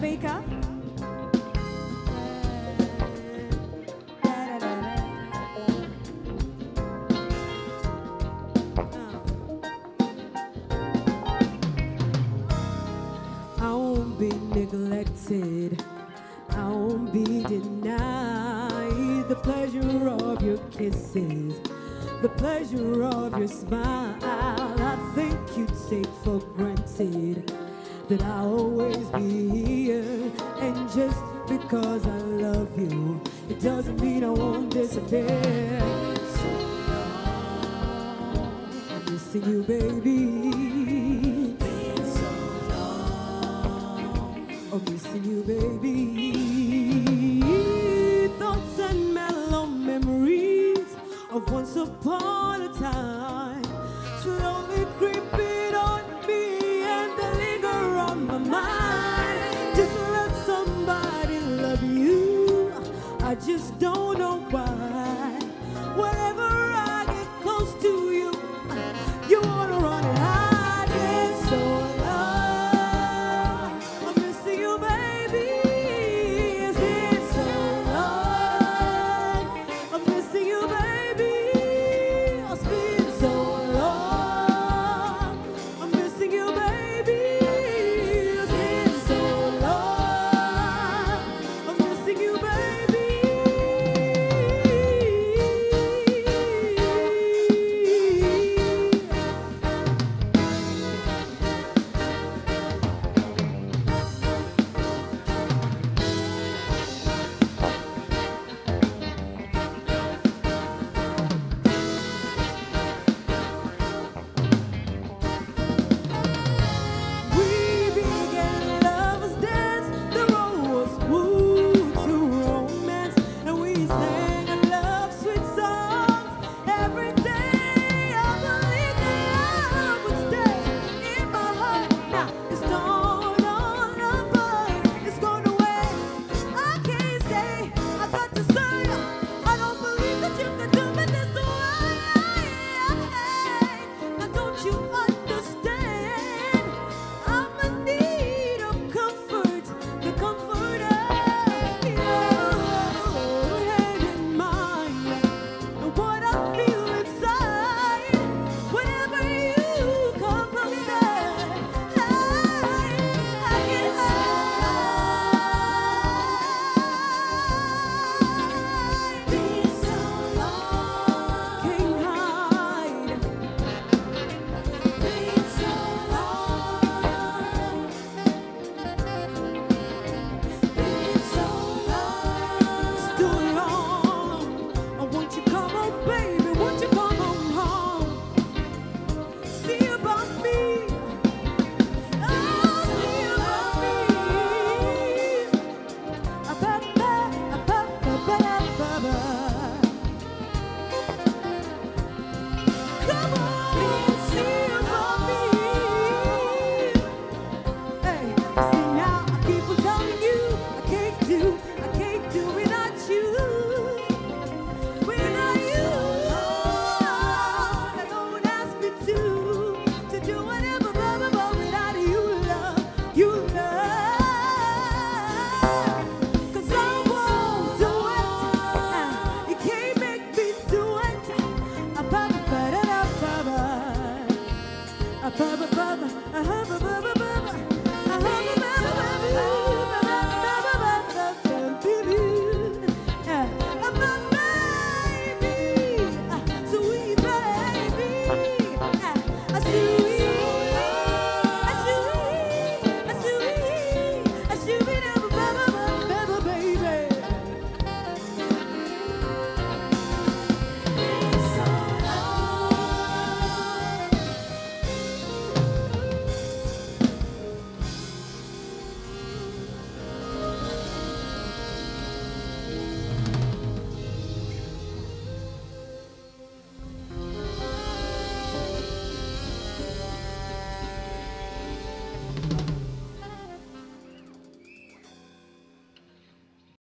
Baker. Ah. I won't be neglected. I won't be denied the pleasure of your kisses, the pleasure of your smile. I think you take for granted that I'll always be here. And just because I love you, it doesn't mean I won't disappear. I'm missing you, baby. Been so long, I'm missing you, baby. Thoughts and mellow memories of once upon a time assim.